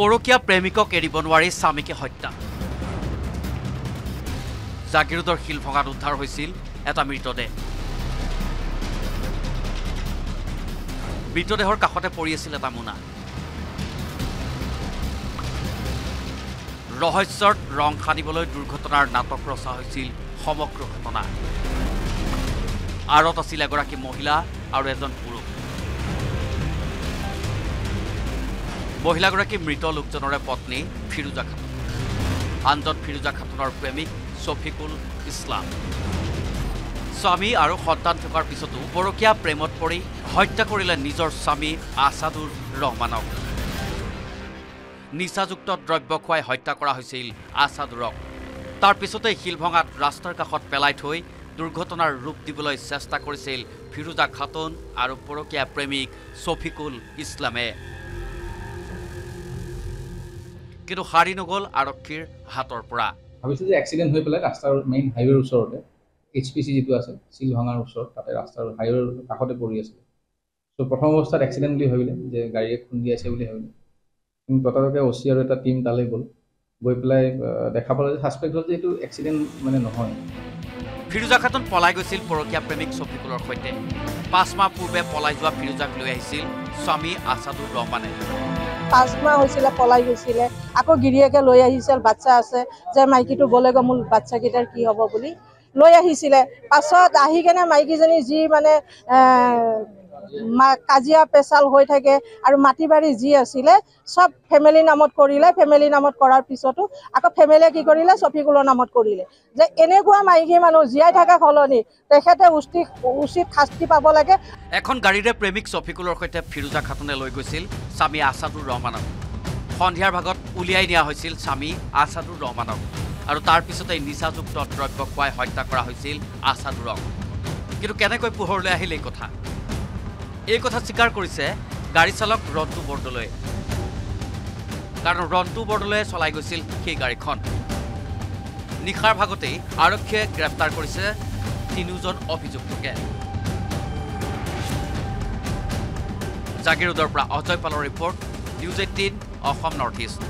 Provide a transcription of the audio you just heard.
পৰকীয়া প্ৰেমিকক এৰিব নোৱাৰি স্বামীকে হত্যা। জাগিৰোডৰ শিলভঙাত উদ্ধাৰ হৈছিল এটা মৃতদেহ। মৃতদেহৰ কাষতে পৰি আছিল এটা মোনা। ৰহস্যত ৰং সানিবলৈ দুৰ্ঘটনাৰ নাটক ৰচা হৈছিল সমগ্ৰ ঘটনা। আঁৰত আছিল এগৰাকী মহিলা আৰু এজন পুৰুষ। মহিলাগৰাকী মৃত লোকজনৰে পত্নী ফিৰোজা খাতুন। আনজন ফিৰোজা খাতুনৰ প্ৰেমিক ছফিকুল ইছলাম। স্বামী আৰু সন্তান থকাৰ পিছতো পৰকীয়া প্ৰেমত পৰি হত্যা কৰিলে নিজৰ স্বামী আছাদুৰ ৰহমানক। নিচাযুক্ত দ্ৰব্য খুৱাই হত্যা কৰা হৈছিল আছাদুৰক। তাৰ পিছতেই শিলভঙাত ৰাস্তাৰ কাষত পেলাই থৈ দুৰ্ঘটনাৰ ৰূপ দিবলৈ চেষ্টা কৰিছিল ফিৰোজা খাতুন আৰু পৰকীয়া প্ৰেমিক ছফিকুল ইছলামে। কিন্তু সাৰি নগ'ল আৰক্ষীৰ হাতৰ পৰা। ভাবিছোঁ যে এক্সিডেণ্ট হৈ পেলাই ৰাস্তাৰ মেইন হাইৱেৰ ওচৰতে এইচ পি চি যিটো আছে চিলভাঙাৰ ওচৰত তাতে ৰাস্তাৰ হাইৱেৰ কাষতে পৰি আছিলে। চ' প্ৰথম অৱস্থাত এক্সিডেণ্ট বুলি ভাবিলে যে গাড়ীয়ে খুন্দিয়াইছে বুলি ভাবিলে। কিন্তু তথাপিও অ চি আৰু এটা টীম তালৈ গ'ল। গৈ পেলাই দেখা পালে যে ছাছপেক্ট হ'ল যে এইটো এক্সিডেণ্ট মানে নহয়। ফিৰোজা খাতুন পলাই গৈছিল পৰকীয়া প্ৰেমিক ছফিকুলৰ সৈতে। পাঁচ মাহ পূৰ্বে পলাই যোৱা ফিৰোজাক লৈ আহিছিল স্বামী আছাদুৰ ৰহমানে। পাঁচ মাহ হৈছিলে পলাই গৈছিলে। আকৌ গিৰিয়েকে লৈ আহিছিল বাচ্ছা আছে যে মাইকীটো গ'লেগৈ মোৰ বাচ্ছাকেইটাৰ কি হ'ব বুলি। লৈ আহিছিলে। পাছত আহি কেনে মাইকীজনী যি মানে কাজিয়া পেচাল হৈ থাকে আৰু মাটি বাৰী যি আছিলে চব ফেমিলি নামত কৰিলে ফেমিলি নামত কৰাৰ পিছতো আকৌ ফেমিলিয়ে কি কৰিলে ছফিকুলৰ নামত কৰিলে। যে এনেকুৱা মাইকী মানুহ জীয়াই থকা সলনি তেখেতে উচিত উচিত শাস্তি পাব লাগে। এখন গাড়ীৰে প্ৰেমিক ছফিকুলৰ সৈতে ফিৰোজা খাতুনে লৈ গৈছিল স্বামী আছাদুৰ ৰহমানক। সন্ধিয়াৰ ভাগত উলিয়াই নিয়া হৈছিল স্বামী আছাদুৰ ৰহমানক আৰু তাৰ পিছতেই নিচাযুক্ত দ্ৰব্য খুৱাই হত্যা কৰা হৈছিল আছাদুৰক। কিন্তু কেনেকৈ পোহৰলৈ আহিল এই কথা? এই কথা স্বীকাৰ কৰিছে গাড়ী চালক ৰন্তু বৰদলৈ কাৰণ ৰন্তু বৰদলৈয়ে চলাই গৈছিল সেই গাড়ীখন। নিশাৰ ভাগতেই আৰক্ষীয়ে গ্ৰেপ্তাৰ কৰিছে তিনিওজন অভিযুক্তকে। জাগিৰোডৰ পৰা অজয় পালৰ report news eighteen Assam north east.